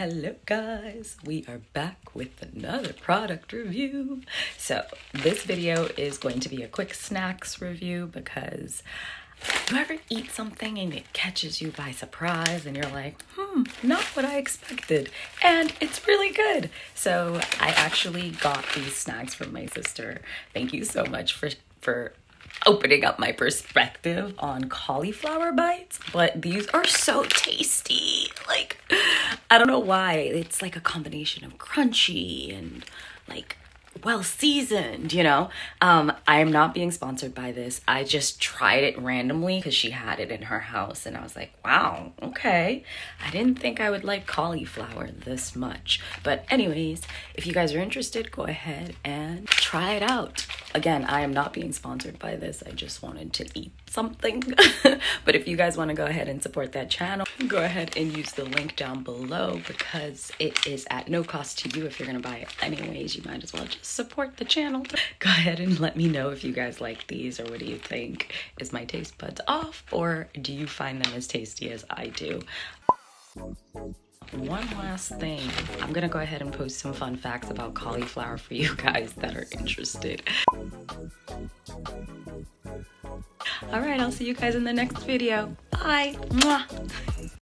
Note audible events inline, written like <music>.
Hello, guys. We are back with another product review. So, this video is going to be a quick snacks review because you ever eat something and it catches you by surprise and you're like, hmm, not what I expected. And it's really good. So, I actually got these snacks from my sister. Thank you so much for for opening up my perspective on cauliflower bites, but these are so tasty. Like, I don't know why. It's like a combination of crunchy and like well seasoned, you know. Um, I am not being sponsored by this. I just tried it randomly because she had it in her house, and I was like, wow, okay. I didn't think I would like cauliflower this much. But, anyways, if you guys are interested, go ahead and try it out. Again, I am not being sponsored by this. I just wanted to eat something. <laughs> but if you guys want to go ahead and support that channel, go ahead and use the link down below because it is at no cost to you if you're going to buy it anyways. You might as well just support the channel. <laughs> Go ahead and let me know if you guys like these or what do you think? Is my taste buds off or do you find them as tasty as I do? One last thing. I'm gonna go ahead and post some fun facts about cauliflower for you guys that are interested. All right, I'll see you guys in the next video. Bye. Mwah.